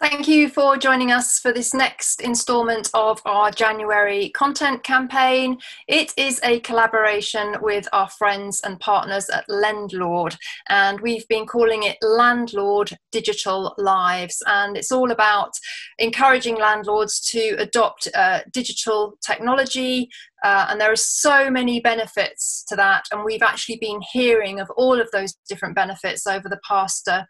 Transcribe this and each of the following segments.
Thank you for joining us for this next instalment of our January content campaign. It is a collaboration with our friends and partners at Lendlord, and we've been calling it Landlord Digital Lives. And it's all about encouraging landlords to adopt uh, digital technology, uh, and there are so many benefits to that. And we've actually been hearing of all of those different benefits over the past uh,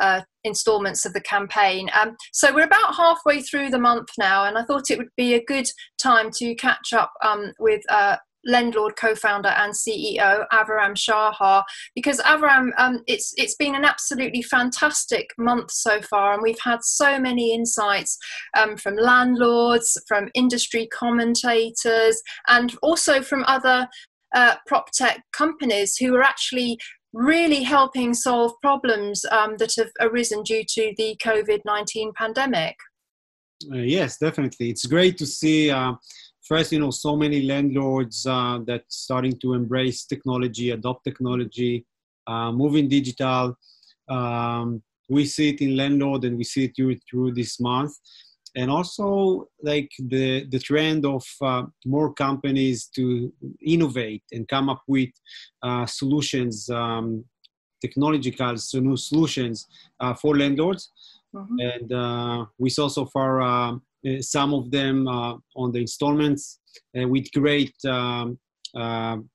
uh, installments of the campaign. Um, so we're about halfway through the month now, and I thought it would be a good time to catch up um, with uh, Lendlord co-founder and CEO Aviram Shahar because Aviram um, it's it's been an absolutely fantastic month so far and we've had so many insights um, from landlords from industry commentators and also from other uh, prop tech companies who are actually really helping solve problems um, that have arisen due to the COVID-19 pandemic. Uh, yes, definitely. It's great to see uh, first, you know, so many landlords uh, that starting to embrace technology, adopt technology, uh, moving digital. Um, we see it in Lendlord and we see it through, through this month. And also like the, the trend of uh, more companies to innovate and come up with uh, solutions, um, technological new solutions uh, for landlords. Mm-hmm. And uh, we saw so far uh, some of them uh, on the installments uh, with great um,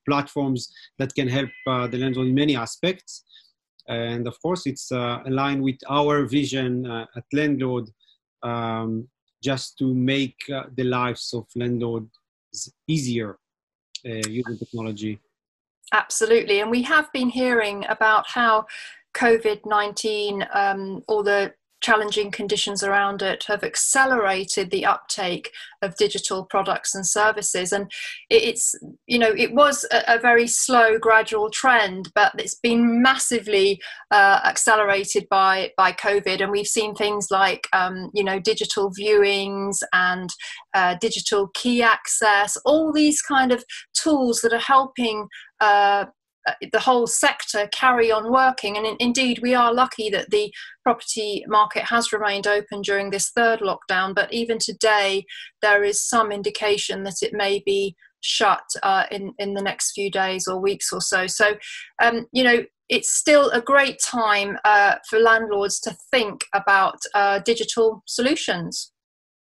platforms that can help the landlord in many aspects. And of course, it's aligned with our vision at Lendlord um, just to make uh, the lives of landlords easier uh, using technology. Absolutely. And we have been hearing about how COVID 19, um, all the challenging conditions around it have accelerated the uptake of digital products and services. And it's you know it was a, very slow gradual trend but it's been massively uh, accelerated by by covid. And we've seen things like um, you know digital viewings and uh, digital key access all these kind of tools that are helping uh, the whole sector carry on working. And in, indeed, we are lucky that the property market has remained open during this third lockdown. But even today, there is some indication that it may be shut uh, in in the next few days or weeks or so. So, um, you know. It's still a great time uh, for landlords to think about uh, digital solutions.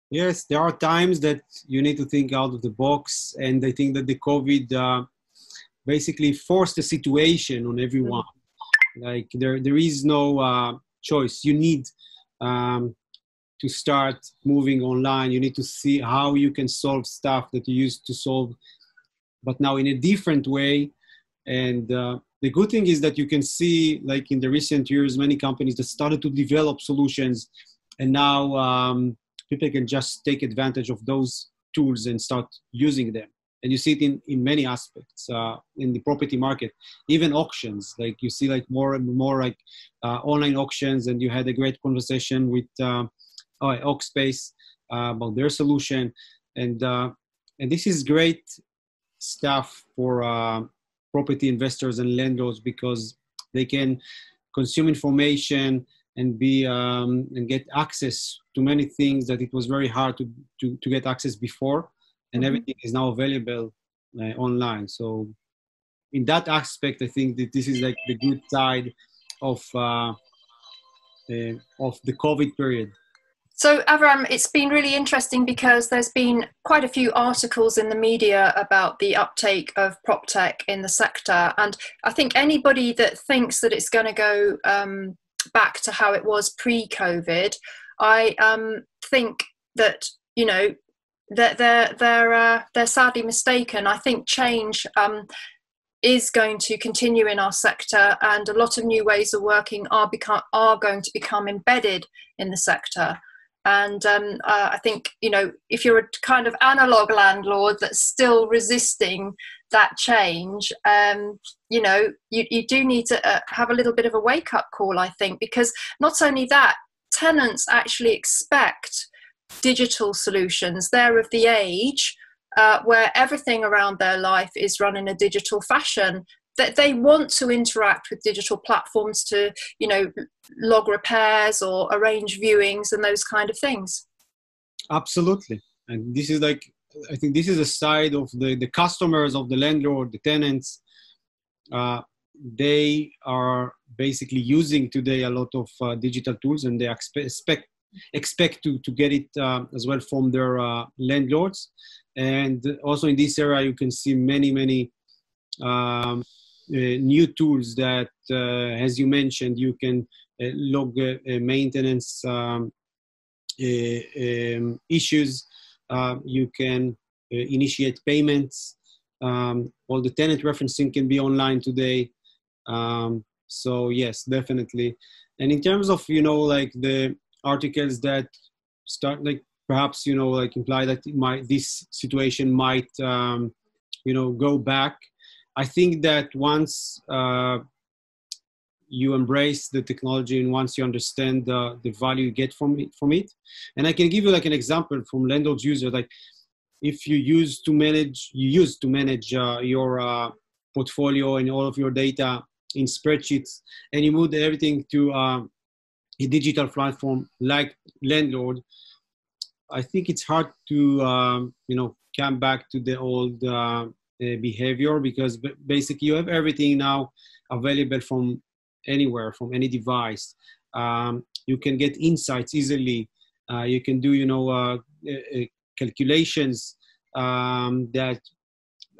Yes, there are times that you need to think out of the box, and I think that the COVID uh, basically force the situation on everyone. Mm-hmm. Like there, there is no uh, choice. You need um, to start moving online. You need to see how you can solve stuff that you used to solve, but now in a different way. And uh, the good thing is that you can see, like in the recent years, many companies that started to develop solutions, and now um, people can just take advantage of those tools and start using them and you see it in, in many aspects uh, in the property market even auctions. Like you see like more and more like uh, online auctions and you had a great conversation with uh, oh, Aucspace uh, about their solution. And uh, and this is great stuff for uh, property investors and lenders because they can consume information and be um, and get access to many things that it was very hard to, to, to get access before and mm-hmm. everything is now available uh, online. So in that aspect, I think that this is like the good side of uh, uh, of the COVID period. So, Aviram, it's been really interesting because there's been quite a few articles in the media about the uptake of prop tech in the sector. And I think anybody that thinks that it's going to go um, back to how it was pre COVID, I um, think that, you know, they're they're they're, uh, they're sadly mistaken. I think change um, is going to continue in our sector, and a lot of new ways of working are become are going to become embedded in the sector. And um, uh, I think you know if you're a kind of analog landlord that's still resisting that change, um, you know you, you do need to uh, have a little bit of a wake up call. I think because not only that, tenants actually expect digital solutions. They're of the age uh, where everything around their life is run in a digital fashion. that they want to interact with digital platforms to you know log repairs or arrange viewings and those kind of things absolutely and this is like i think this is a side of the the customers of the landlord the tenants uh, they are basically using today a lot of uh, digital tools and they expect expect to, to get it uh, as well from their uh, landlords. And also in this area you can see many many um, uh, new tools that uh, as you mentioned you can uh, log maintenance um, um, issues. You can initiate payments. Um, all the tenant referencing can be online today. Um, so yes definitely. And in terms of you know like the articles that start like perhaps you know like imply that might this situation might um, you know go back. I think that once uh, you embrace the technology and once you understand the, the value you get from it from it. And i can give you like an example from Lendlord's user like if you use to manage you use to manage uh, your uh, portfolio and all of your data in spreadsheets and you move everything to um, a digital platform like Lendlord i think it's hard to um, you know come back to the old uh, uh, behavior because basically you have everything now available from anywhere from any device. Um, you can get insights easily. Uh, you can do you know uh, uh, uh, calculations um, that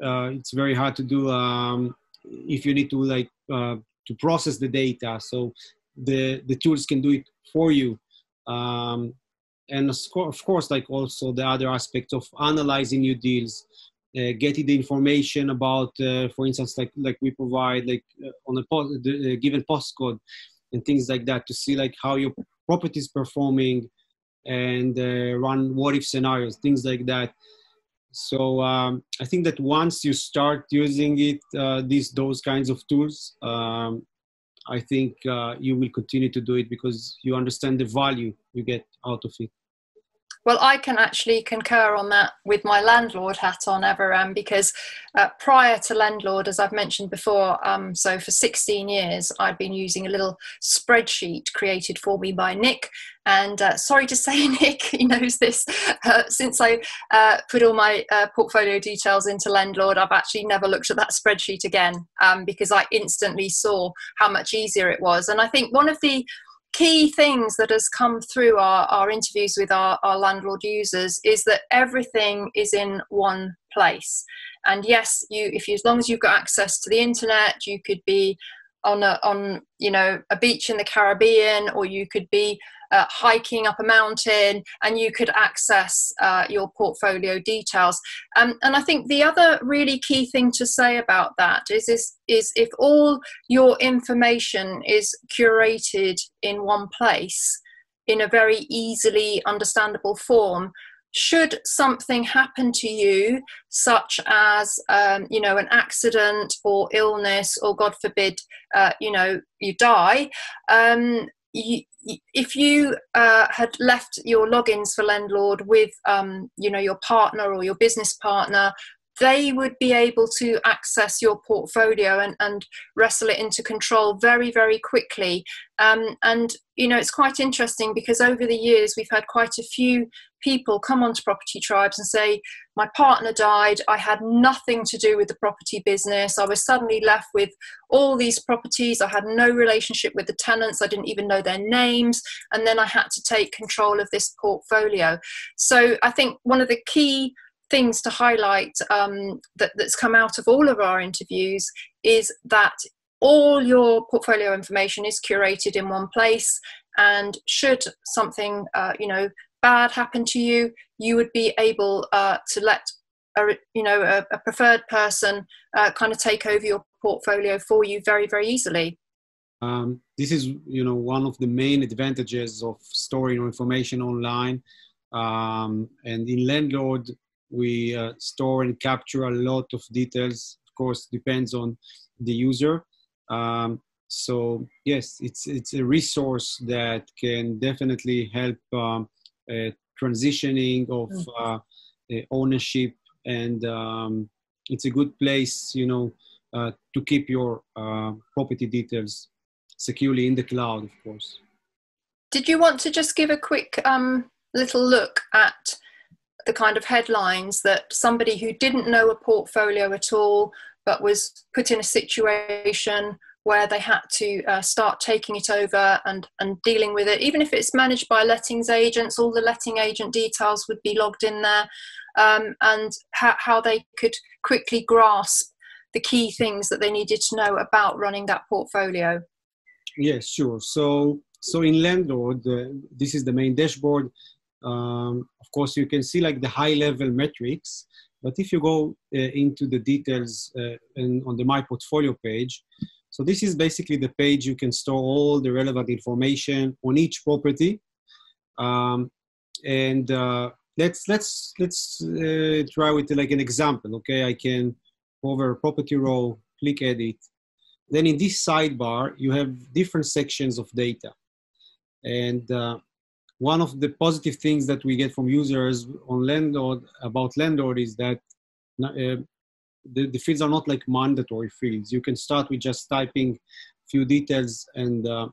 it's very hard to do um, if you need to like to process the data. So the the tools can do it for you. Um, and of course like also the other aspects of analyzing new deals uh, getting the information about uh, for instance like like we provide like uh, on a post, the, given postcode and things like that to see like how your property is performing and uh, run what if scenarios things like that. So um, i think that once you start using it uh, these those kinds of tools um, I think uh, you will continue to do it because you understand the value you get out of it. Well, I can actually concur on that with my landlord hat on, Aviram, because uh, prior to Lendlord, as I've mentioned before, um, so for 16 years, I'd been using a little spreadsheet created for me by Nick. And uh, sorry to say, Nick, he knows this. Uh, since I uh, put all my uh, portfolio details into Lendlord, I've actually never looked at that spreadsheet again um, because I instantly saw how much easier it was. And I think one of the key things that has come through our, our interviews with our, our landlord users is that everything is in one place. And yes you if you as long as you've got access to the internet you could be on a on you know a beach in the caribbean or you could be uh, hiking up a mountain and you could access uh, your portfolio details. Um, and I think the other really key thing to say about that is, is, is if all your information is curated in one place in a very easily understandable form, should something happen to you such as um, you know an accident or illness or god forbid uh, you know you die um, you, if you uh, had left your logins for Lendlord with, um, you know, your partner or your business partner, they would be able to access your portfolio and, and wrestle it into control very, very quickly. Um, and, you know, it's quite interesting because over the years we've had quite a few people come onto property tribes and say, My partner died, I had nothing to do with the property business. I was suddenly left with all these properties. I had no relationship with the tenants, I didn't even know their names. And then I had to take control of this portfolio. So I think one of the key things to highlight um, that, that's come out of all of our interviews is that all your portfolio information is curated in one place. And should something uh, you know bad happen to you you would be able uh, to let a, you know a, a preferred person uh, kind of take over your portfolio for you very very easily. Um, this is you know one of the main advantages of storing information online. Um, and in Lendlord we uh, store and capture a lot of details of course depends on the user um, so yes it's it's a resource that can definitely help um, uh, transitioning of mm. uh, ownership and um, it's a good place you know uh, to keep your uh, property details securely in the cloud, of course. Did you want to just give a quick um, little look at the kind of headlines that somebody who didn't know a portfolio at all but was put in a situation where they had to uh, start taking it over and, and dealing with it. Even if it's managed by lettings agents, all the letting agent details would be logged in there, um, and how, how they could quickly grasp the key things that they needed to know about running that portfolio. Yes, sure. So, so in Lendlord, uh, this is the main dashboard. Um, of course, you can see like the high level metrics, but if you go uh, into the details uh, on the My Portfolio page, so this is basically the page you can store all the relevant information on each property. Um, and uh, let's let's let's uh, try with like an example. Okay, I can over property row, click edit. Then in this sidebar, you have different sections of data. And uh, one of the positive things that we get from users on Lendlord about Lendlord is that uh, the, the fields are not like mandatory fields. You can start with just typing few details and, uh,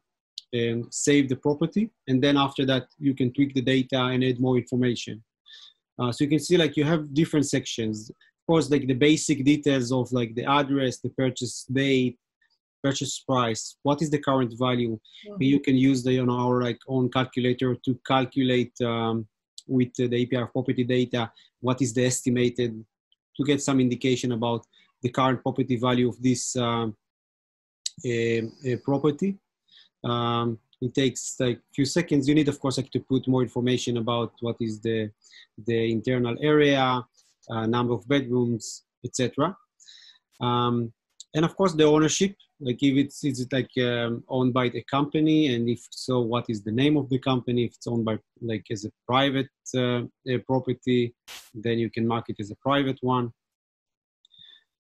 and save the property. And then after that, you can tweak the data and add more information. Uh, so you can see like you have different sections. Of course, like the basic details of like the address, the purchase date, purchase price, what is the current value. Mm-hmm. You can use the on you know, our like own calculator to calculate um, with the API property data what is the estimated to get some indication about the current property value of this um, property. Um, it takes like a few seconds. You need, of course, like to put more information about what is the the internal area, uh, number of bedrooms, etc. Um, and of course, the ownership. Like if it's is it like um, owned by the company, and if so, what is the name of the company? If it's owned by like as a private uh, property, then you can mark it as a private one.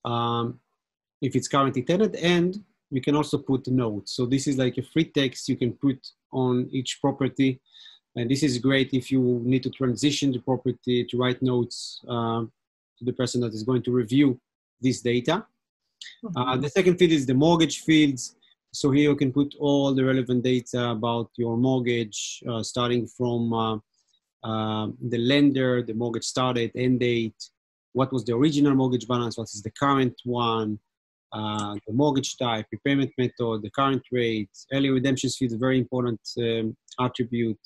Um, if it's currently tenant, and we can also put notes. So this is like a free text you can put on each property. And this is great if you need to transition the property to write notes uh, to the person that is going to review this data. Mm-hmm. Uh, the second field is the mortgage fields. So here you can put all the relevant data about your mortgage, uh, starting from uh, uh, the lender, the mortgage started, end date, what was the original mortgage balance, what is the current one, uh, the mortgage type, repayment method, the current rate, early redemption fees, a very important um, attribute,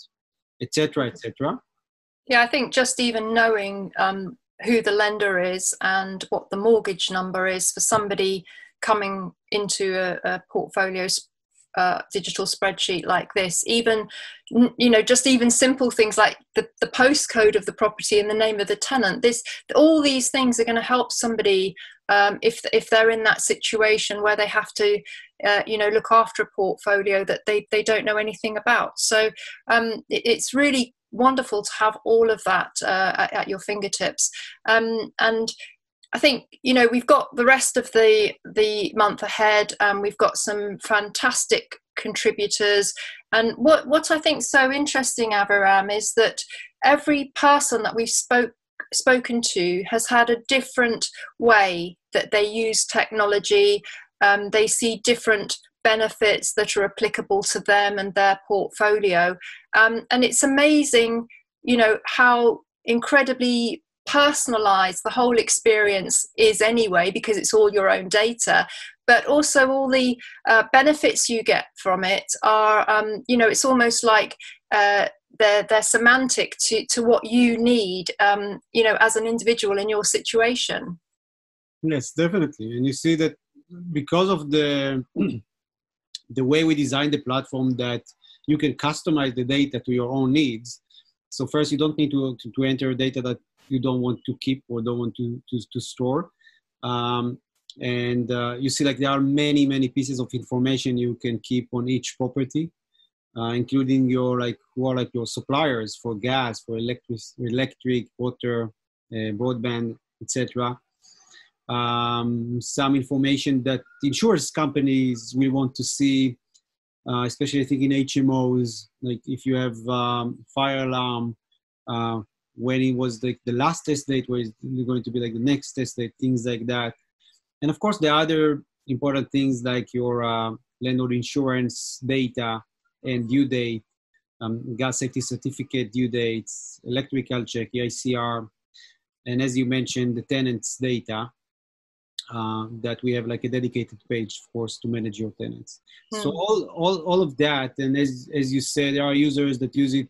etc., etc. Yeah, I think just even knowing um, who the lender is and what the mortgage number is for somebody coming into a, a portfolio uh, digital spreadsheet like this. Even you know just even simple things like the, the postcode of the property and the name of the tenant. This all these things are going to help somebody um, if if they're in that situation where they have to uh, you know look after a portfolio that they, they don't know anything about. So um, it, it's really wonderful to have all of that uh, at, at, your fingertips um, and I think you know we've got the rest of the the month ahead. Um, we've got some fantastic contributors, and what what I think so interesting, Aviram, is that every person that we've spoke spoken to has had a different way that they use technology. Um, they see different benefits that are applicable to them and their portfolio, um, and it's amazing, you know, how incredibly personalized the whole experience is anyway because it's all your own data. But also all the uh, benefits you get from it are um, you know it's almost like uh, they're they're semantic to to what you need um, you know as an individual in your situation. Yes definitely. And you see that because of the the way we designed the platform that you can customize the data to your own needs so first you don't need to, to, to enter data that you don't want to keep or don't want to, to, to store. Um, and uh, you see like there are many, many pieces of information you can keep on each property, uh, including your like who are like your suppliers for gas, for electric, electric water, uh, broadband, etc. Um, some information that insurance companies will want to see, uh, especially I think in HMOs, like if you have um, fire alarm, uh, when it was like the last test date, where it's going to be like the next test date, things like that. and of course, the other important things like your uh, landlord insurance data and due date, um, gas safety certificate due dates, electrical check, EICR, and as you mentioned, the tenants' data. Uh, that we have like a dedicated page, of course, to manage your tenants. Mm. So all, all, all of that, and as as you said, there are users that use it,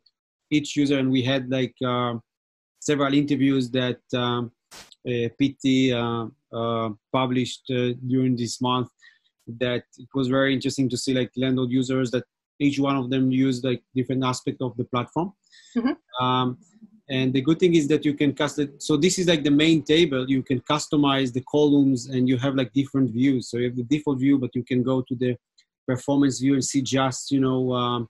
each user, and we had like uh, several interviews that um, uh, PT uh, uh, published during this month. That it was very interesting to see like landlord users that each one of them use like different aspect of the platform. Mm-hmm. Um, and the good thing is that you can custom so this is like the main table. You can customize the columns and you have like different views. So you have the default view but you can go to the performance view and see just you know um,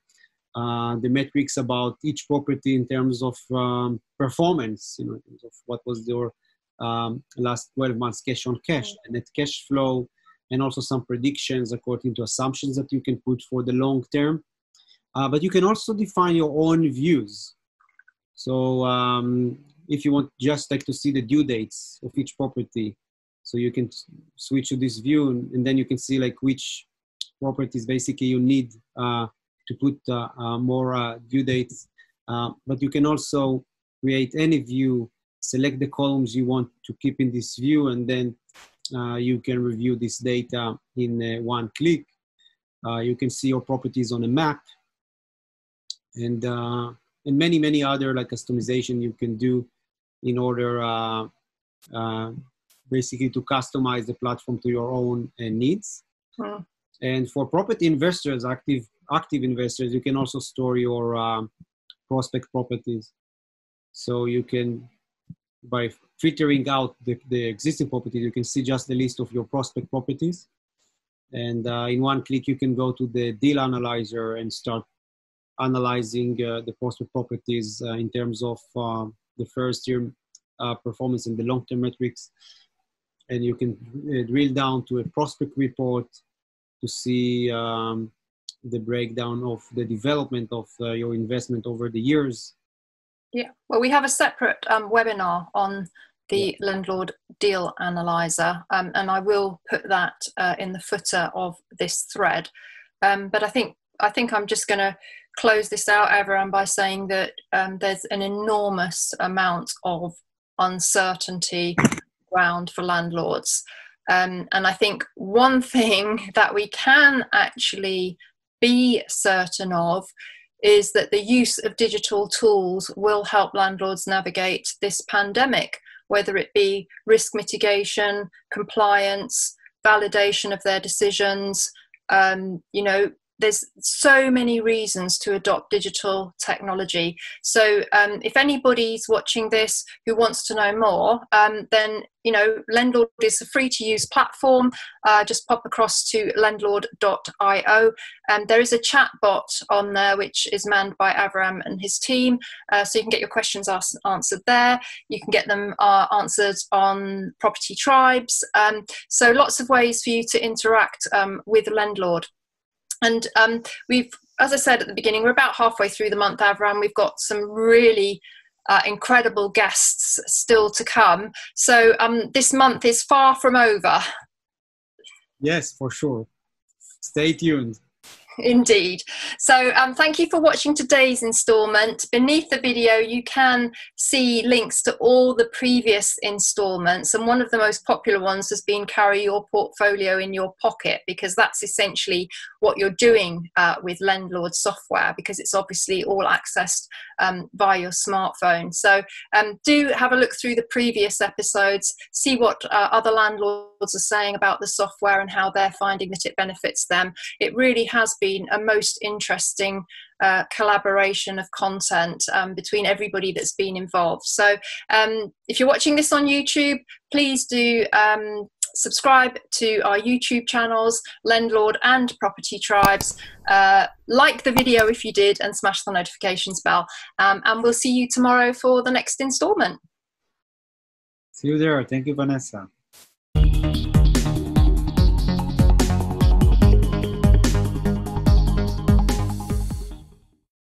uh, the metrics about each property in terms of um, performance you know in terms of what was your um, last 12 months cash on cash and net cash flow and also some predictions according to assumptions that you can put for the long term. Uh, but you can also define your own views so um, if you want just like to see the due dates of each property, so you can switch to this view and, and then you can see like which properties basically you need uh, to put uh, uh, more uh, due dates. Uh, but you can also create any view, select the columns you want to keep in this view, and then uh, you can review this data in one click. you can see your properties on a map. And and many many other like customization you can do in order uh, uh, basically to customize the platform to your own uh, needs. And for property investors active active investors you can also store your um, prospect properties. So you can by filtering out the, the existing properties you can see just the list of your prospect properties. And uh, in one click you can go to the deal analyzer and start analyzing uh, the prospect properties uh, in terms of uh, the first year performance and the long-term metrics. And you can drill down to a prospect report to see um, the breakdown of the development of uh, your investment over the years. Yeah, well, we have a separate um, webinar on the Lendlord deal analyzer, um, and I will put that uh, in the footer of this thread. Um, but I think I think I'm just going to close this out, everyone, by saying that um, there's an enormous amount of uncertainty around for landlords. Um, and I think one thing that we can actually be certain of is that the use of digital tools will help landlords navigate this pandemic, whether it be risk mitigation, compliance, validation of their decisions, um, you know, there's so many reasons to adopt digital technology. So, um, if anybody's watching this who wants to know more, um, then you know Lendlord is a free to use platform. Uh, just pop across to lendlord.io, and there is a chat bot on there which is manned by Aviram and his team. Uh, so you can get your questions asked, answered there. You can get them uh, answered on Property Tribes. Um, so lots of ways for you to interact um, with Lendlord. And um, we've, as I said at the beginning, we're about halfway through the month, Aviram. We've got some really uh, incredible guests still to come. So um, this month is far from over. Yes, for sure. Stay tuned. Indeed. So, um, thank you for watching today's installment. Beneath the video, you can see links to all the previous installments, and one of the most popular ones has been carry your portfolio in your pocket because that's essentially what you're doing uh, with Lendlord software because it's obviously all accessed um, via your smartphone. So, um, do have a look through the previous episodes, see what uh, other landlords are saying about the software and how they're finding that it benefits them. It really has been been a most interesting uh, collaboration of content um, between everybody that's been involved. So, um, if you're watching this on YouTube, please do um, subscribe to our YouTube channels, Lendlord and Property Tribes. Uh, like the video if you did, and smash the notifications bell. Um, and we'll see you tomorrow for the next installment. See you there. Thank you, Vanessa.